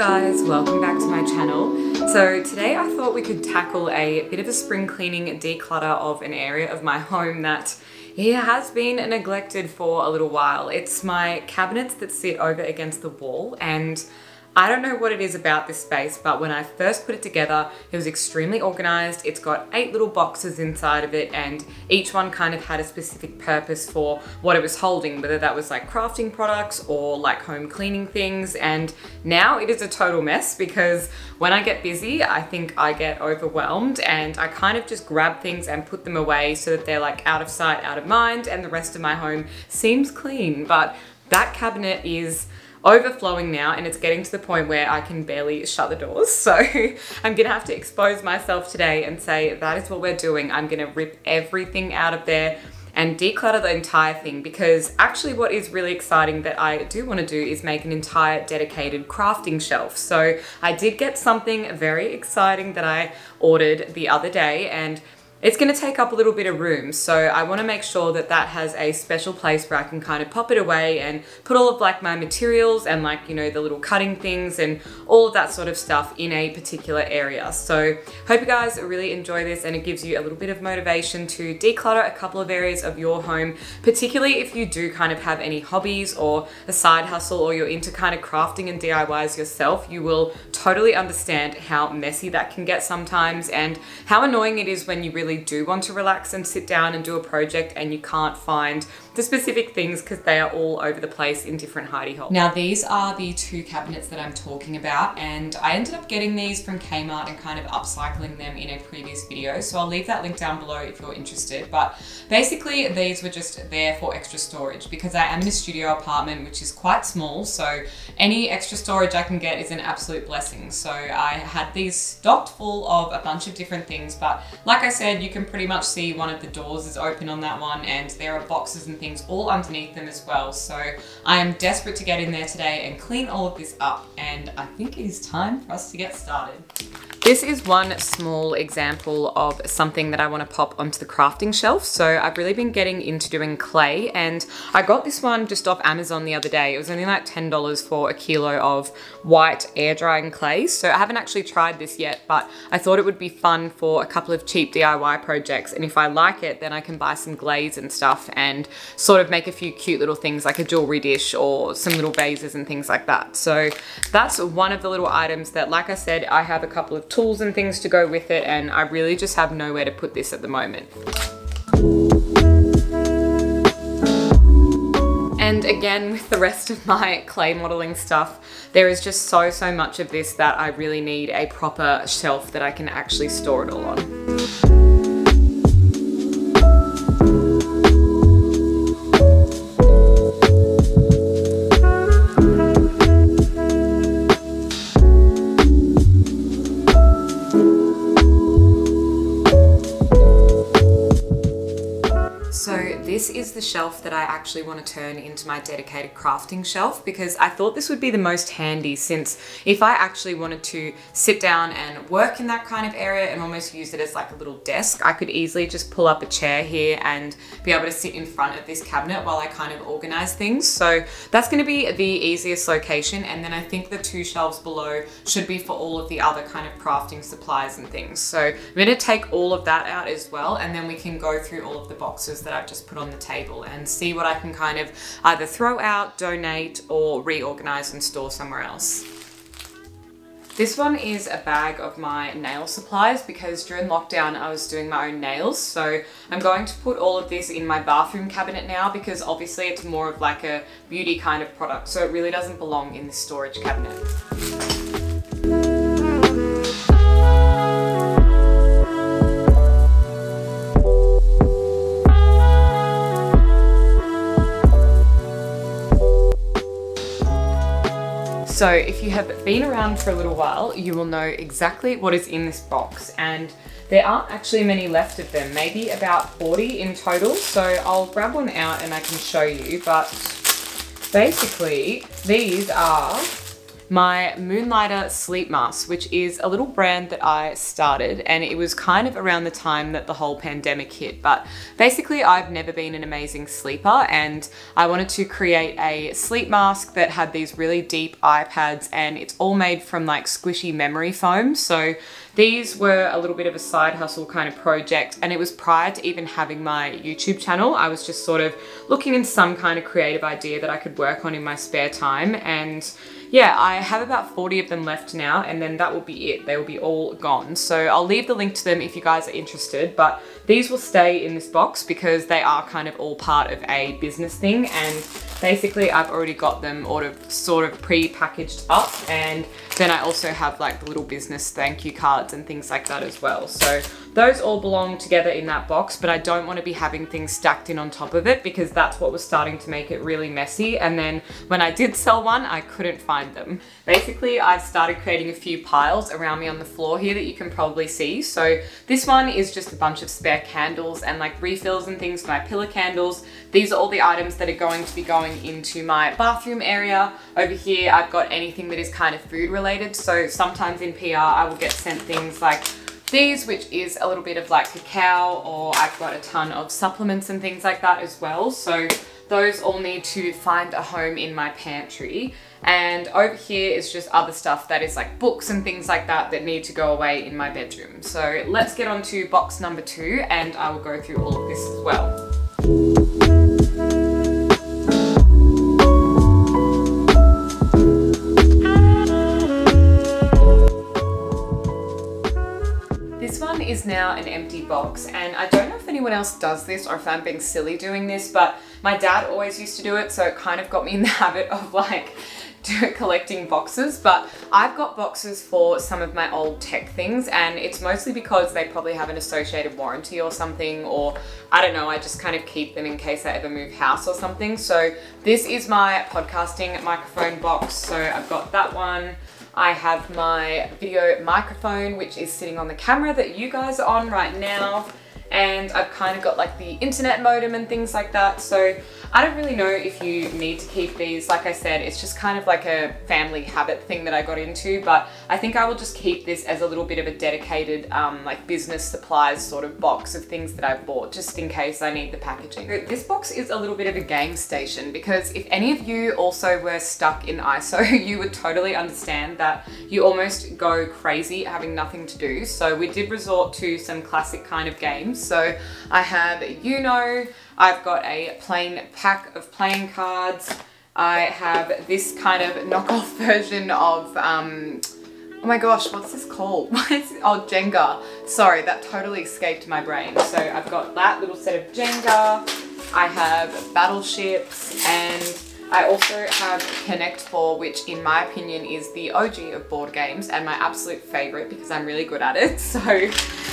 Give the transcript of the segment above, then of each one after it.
guys, welcome back to my channel. So today I thought we could tackle a bit of a spring cleaning declutter of an area of my home that has been neglected for a little while. It's my cabinets that sit over against the wall and I don't know what it is about this space, but when I first put it together, it was extremely organized. It's got eight little boxes inside of it and each one kind of had a specific purpose for what it was holding, whether that was like crafting products or like home cleaning things. And now it is a total mess because when I get busy, I think I get overwhelmed and I kind of just grab things and put them away so that they're like out of sight, out of mind, and the rest of my home seems clean. But that cabinet is overflowing now and it's getting to the point where I can barely shut the doors. So I'm gonna have to expose myself today and say that is what we're doing. I'm gonna rip everything out of there and declutter the entire thing because actually what is really exciting that I do want to do is make an entire dedicated crafting shelf. So I did get something very exciting that I ordered the other day and it's gonna take up a little bit of room, so I wanna make sure that that has a special place where I can kind of pop it away and put all of like my materials and like, you know, the little cutting things and all of that sort of stuff in a particular area. So hope you guys really enjoy this and it gives you a little bit of motivation to declutter a couple of areas of your home, particularly if you do kind of have any hobbies or a side hustle or you're into kind of crafting and DIYs yourself, you will totally understand how messy that can get sometimes and how annoying it is when you really really do want to relax and sit down and do a project and you can't find the specific things because they are all over the place in different hidey holes. Now these are the two cabinets that I'm talking about and I ended up getting these from Kmart and kind of upcycling them in a previous video. So I'll leave that link down below if you're interested. But basically these were just there for extra storage because I am in a studio apartment which is quite small. So any extra storage I can get is an absolute blessing. So I had these stocked full of a bunch of different things. But like I said, you can pretty much see one of the doors is open on that one and there are boxes and things all underneath them as well. So I am desperate to get in there today and clean all of this up and I think it is time for us to get started. This is one small example of something that I want to pop onto the crafting shelf. So I've really been getting into doing clay and I got this one just off Amazon the other day. It was only like $10 for a kilo of white air drying clay. So I haven't actually tried this yet, but I thought it would be fun for a couple of cheap DIY projects. And if I like it, then I can buy some glaze and stuff and sort of make a few cute little things like a jewelry dish or some little vases and things like that. So that's one of the little items that, like I said, I have a couple of tools and things to go with it and I really just have nowhere to put this at the moment. And again, with the rest of my clay modeling stuff, there is just so, so much of this that I really need a proper shelf that I can actually store it all on. This is the shelf that I actually want to turn into my dedicated crafting shelf because I thought this would be the most handy since if I actually wanted to sit down and work in that kind of area and almost use it as like a little desk, I could easily just pull up a chair here and be able to sit in front of this cabinet while I kind of organize things. So that's going to be the easiest location. And then I think the two shelves below should be for all of the other kind of crafting supplies and things. So I'm going to take all of that out as well. And then we can go through all of the boxes that I've just put on the table and see what I can kind of either throw out, donate, or reorganize and store somewhere else. This one is a bag of my nail supplies because during lockdown I was doing my own nails. So I'm going to put all of this in my bathroom cabinet now because obviously it's more of like a beauty kind of product. So it really doesn't belong in the storage cabinet. So if you have been around for a little while, you will know exactly what is in this box and there aren't actually many left of them, maybe about 40 in total. So I'll grab one out and I can show you, but basically these are my Moonliter sleep mask, which is a little brand that I started and it was kind of around the time that the whole pandemic hit. But basically I've never been an amazing sleeper and I wanted to create a sleep mask that had these really deep eye pads and it's all made from like squishy memory foam. So these were a little bit of a side hustle kind of project and it was prior to even having my YouTube channel. I was just sort of looking in some kind of creative idea that I could work on in my spare time and yeah, I have about 40 of them left now and then that will be it. They will be all gone. So I'll leave the link to them if you guys are interested, but these will stay in this box because they are kind of all part of a business thing and basically I've already got them sort of, pre-packaged up and then I also have like the little business thank you cards and things like that as well. So those all belong together in that box, but I don't want to be having things stacked in on top of it because that's what was starting to make it really messy. And then when I did sell one, I couldn't find them. Basically, I started creating a few piles around me on the floor here that you can probably see. So this one is just a bunch of spare candles and like refills and things for my pillar candles. These are all the items that are going to be going into my bathroom area. Over here, I've got anything that is kind of food related. So sometimes in PR, I will get sent things like these, which is a little bit of like cacao, or I've got a ton of supplements and things like that as well. So those all need to find a home in my pantry. And over here is just other stuff that is like books and things like that that need to go away in my bedroom. So let's get on to box number two and I will go through all of this as well. Is now an empty box and I don't know if anyone else does this or if I'm being silly doing this, but my dad always used to do it, so it kind of got me in the habit of like collecting boxes, but I've got boxes for some of my old tech things and it's mostly because they probably have an associated warranty or something or I don't know, I just kind of keep them in case I ever move house or something. So this is my podcasting microphone box. So I've got that one. I have my video microphone, which is sitting on the camera that you guys are on right now. And I've kind of got like the internet modem and things like that. So I don't really know if you need to keep these. Like I said, it's just kind of like a family habit thing that I got into, but I think I will just keep this as a little bit of a dedicated um, like business supplies sort of box of things that I've bought just in case I need the packaging. This box is a little bit of a game station because if any of you also were stuck in ISO, you would totally understand that you almost go crazy having nothing to do. So we did resort to some classic kind of games. So I have Uno, I've got a plain pack of playing cards. I have this kind of knockoff version of, um, oh my gosh, what's this called? Oh, Jenga. Sorry, that totally escaped my brain. So I've got that little set of Jenga. I have battleships and I also have Connect 4, which in my opinion is the OG of board games and my absolute favorite because I'm really good at it. So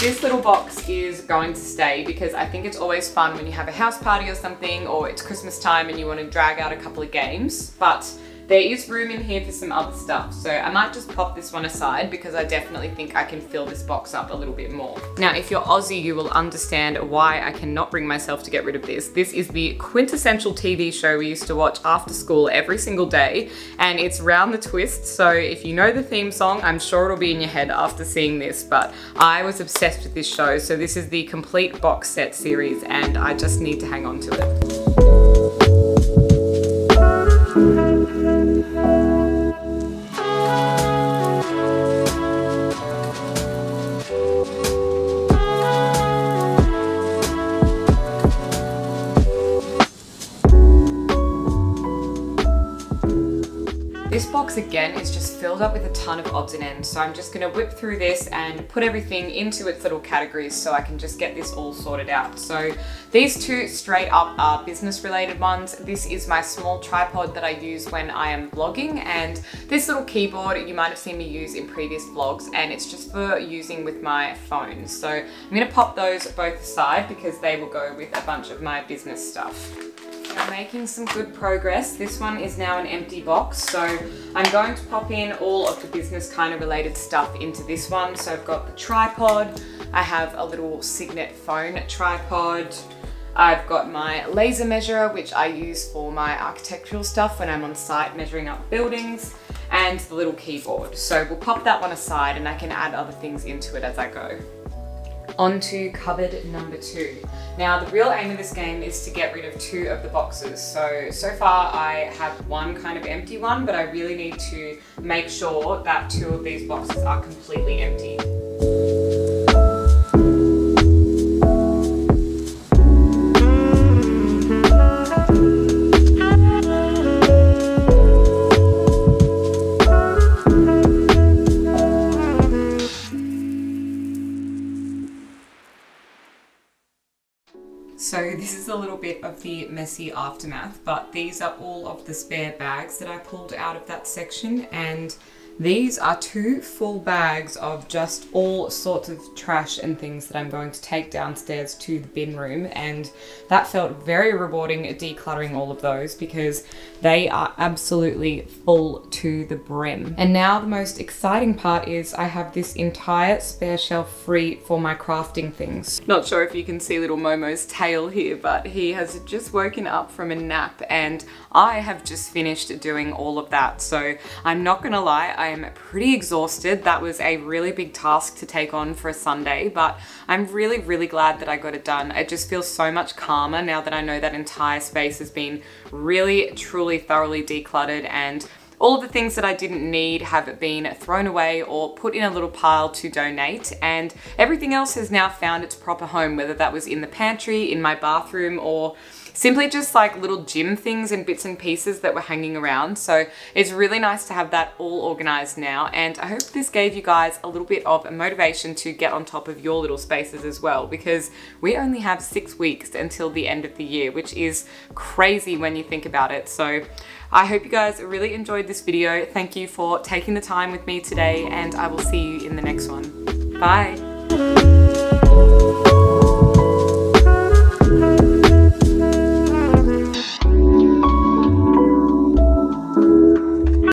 this little box is going to stay because I think it's always fun when you have a house party or something or it's Christmas time and you want to drag out a couple of games. But there is room in here for some other stuff, so I might just pop this one aside because I definitely think I can fill this box up a little bit more. Now, if you're Aussie, you will understand why I cannot bring myself to get rid of this. This is the quintessential TV show we used to watch after school every single day, and it's Round the Twist, so if you know the theme song, I'm sure it'll be in your head after seeing this, but I was obsessed with this show, so this is the complete box set series, and I just need to hang on to it. Box again is just filled up with a ton of odds and ends. So I'm just gonna whip through this and put everything into its little categories so I can just get this all sorted out. So these two straight up are business related ones. This is my small tripod that I use when I am vlogging and this little keyboard you might have seen me use in previous vlogs and it's just for using with my phone. So I'm gonna pop those both aside because they will go with a bunch of my business stuff. I'm making some good progress. This one is now an empty box, so I'm going to pop in all of the business kind of related stuff into this one. So I've got the tripod, I have a little Signet phone tripod, I've got my laser measurer, which I use for my architectural stuff when I'm on site measuring up buildings. and the little keyboard. So we'll pop that one aside and I can add other things into it as I go. On to cupboard number two. Now the real aim of this game is to get rid of two of the boxes. So, so far I have one kind of empty one, but I really need to make sure that two of these boxes are completely empty. Messy aftermath, but these are all of the spare bags that I pulled out of that section and these are two full bags of just all sorts of trash and things that I'm going to take downstairs to the bin room and that felt very rewarding decluttering all of those because they are absolutely full to the brim. And now the most exciting part is I have this entire spare shelf free for my crafting things. Not sure if you can see little Momo's tail here, but he has just woken up from a nap and I have just finished doing all of that. So I'm not gonna lie, I am pretty exhausted. That was a really big task to take on for a Sunday, but I'm really, really glad that I got it done. It just feels so much calmer now that I know that entire space has been really, truly, thoroughly decluttered and all of the things that I didn't need have been thrown away or put in a little pile to donate and everything else has now found its proper home, whether that was in the pantry, in my bathroom or simply just like little gym things and bits and pieces that were hanging around. So it's really nice to have that all organized now. And I hope this gave you guys a little bit of a motivation to get on top of your little spaces as well, because we only have six weeks until the end of the year, which is crazy when you think about it. So I hope you guys really enjoyed this video. Thank you for taking the time with me today and I will see you in the next one. Bye.